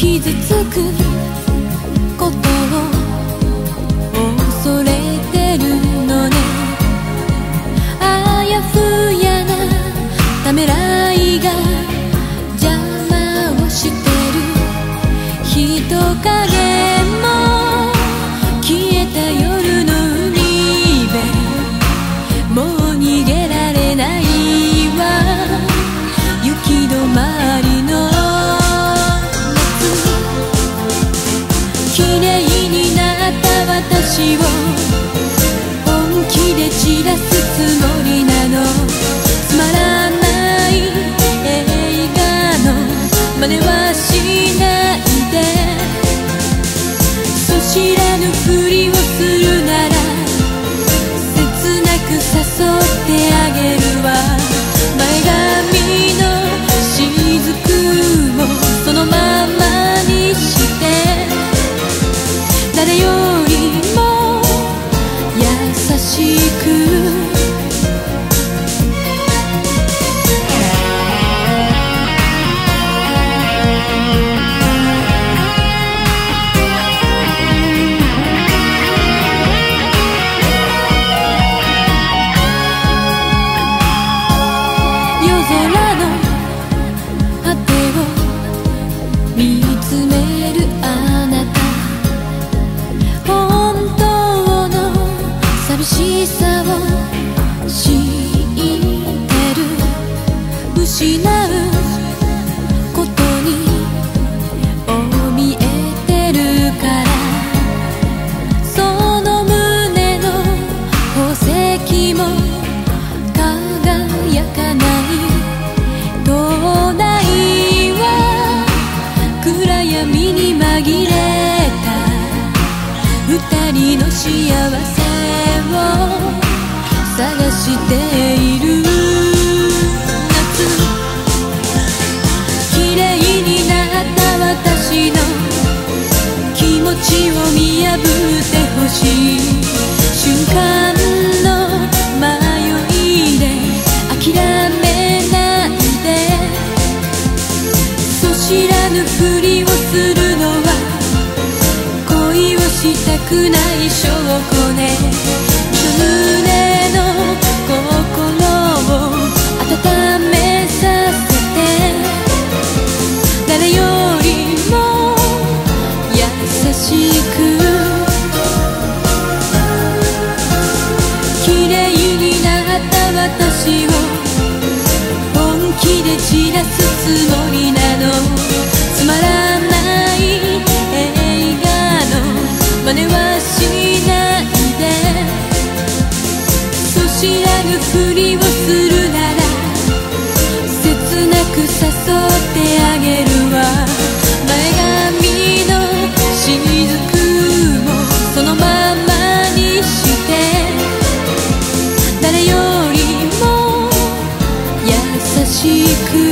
傷つくを本気で散らすつもりなの。つまらない映画の真似は闇に紛れた。二人の幸せを探している。夏綺麗になった私の気持ちを見破ってほしい。胸の心を温めさせて。誰よりも優しく。綺麗になった私を。本気で散らすつもりなの。つまらないしく